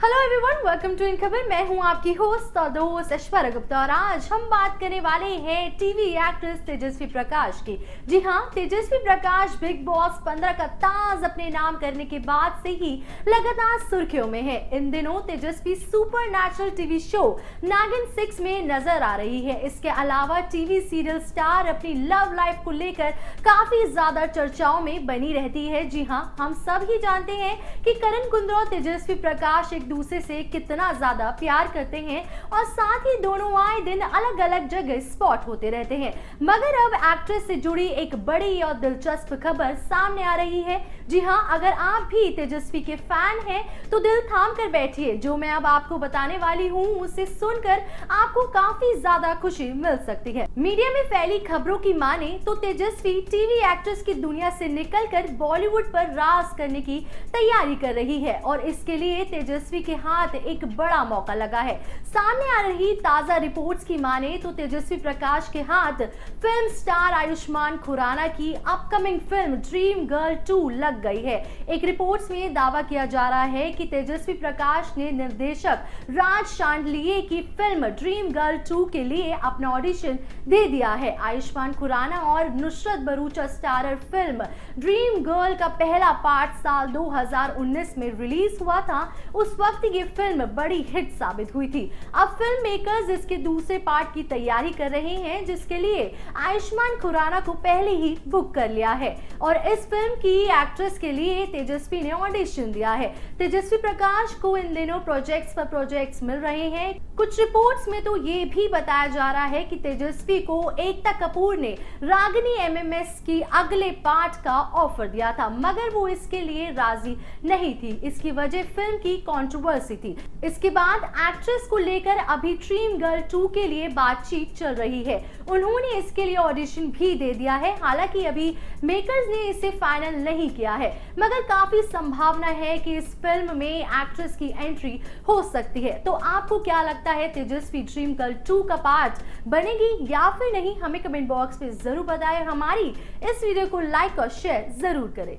Hello everyone welcome to In Khabar मैं हूँ आपकी होस्ट और दोस्त ऐश्वर्या गुप्ता और आज हम बात करने वाले हैं टीवी एक्ट्रेस तेजस्वी प्रकाश की। जी हाँ, तेजस्वी प्रकाश बिग बॉस 15 का ताज अपने नाम करने के बाद से ही लगातार सुर्खियों में है। इन दिनों Tejasswi super natural TV show Naagin six में नज़र आ रही है। इसके अलावा टीवी सीरियल स्टार अपनी लव लाइफ को लेकर काफ़ी ज़्यादा चर्चाओं में बनी रहती है। जी हाँ हम सब ही जानते हैं कि करण कुंद्रा तेजस्वी प्रकाश एक दूसरे से कितना ज़्यादा प्यार करते हैं और साथ ही दोनों आए दिन अलग अलग जगह स्पॉट होते रहते हैं। मगर अब एक्ट्रेस से जुड़ी एक बड़ी और दिलचस्प खबर सामने आ रही है। जी हाँ अगर आप भी तेजस्वी के फ़ैन हैं तो दिल थाम कर बैठिए। जो मैं अब आपको बताने वाली हूँ, उसे सुनकर आपको काफ़ी ज़्यादा खुशी मिल सकती है। मीडिया में फैली खबरों की माने तो तेजस्वी टीवी एक्ट्रेस की दुनिया से निकलकर बॉलीवुड पर राज करने की तैयारी कर रही है। और इसके लिए तेजस्वी तेजस्वी के हाथ एक बड़ा मौका लगा है। सामने आ रही ताज़ा रिपोर्ट्स की माने तो तेजस्वी प्रकाश के हाथ फ़िल्म स्टार आयुष्मान खुराना की upcoming film dream girl two लग गई है। एक रिपोर्ट्स में दावा किया जा रहा है कि तेजस्वी प्रकाश ने निर्देशक राज शांडलिए की फ़िल्म ड्रीम गर्ल टू के लिए अपना ऑडिशन दे दिया है। आयुष्मान खुराना और Nushrratt Bharucha starrer film dream girl का पहला पार्ट साल 2019 में रिलीज़ हुआ था। उस वक्त वक्त ये फ़िल्म बड़ी हिट साबित हुई थी। अब फ़िल्म मेकर्स इसके दूसरे पार्ट की तैयारी कर रहे हैं, जिसके लिए आयुष्मान खुराना को पहले ही बुक कर लिया है। और इस फ़िल्म की एक्ट्रेस के लिए तेजस्वी ने ऑडिशन दिया है। तेजस्वी प्रकाश को इन दिनों प्रोजेक्ट्स पर प्रोजेक्ट्स मिल रहे हैं। कुछ रिपोर्ट्स में तो ये भी बताया जा रहा है कि तेजस्वी को एकता कपूर ने रागनी एमएमएस की अगले पार्ट का ऑफ़र दिया था, मगर वो इसके लिए राज़ी नहीं थी। इसकी वजह फ़िल्म की कॉन्ट्रो कंट्रोवर्सी थी। इसके बाद एक्ट्रेस को लेकर अभी ड्रीम गर्ल टू के लिए बातचीत चल रही है। उन्होंने इसके लिए ऑडिशन भी दे दिया है। हालाँकि अभी मेकर्स ने इसे फाइनल नहीं किया है। मगर काफ़ी संभावना है कि इस फ़िल्म में एक्ट्रेस की एंट्री हो सकती है। तो आपको क्या लगता है, तेजस्वी ड्रीम गर्ल टू का पार्ट बनेगी या फिर नहीं? हमें कमेंट बॉक्स में ज़रूर बताएँ। हमारी इस वीडियो को लाइक और शेयर ज़रूर करें।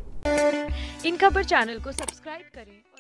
इन खबर चैनल को सब्सक्राइब करें।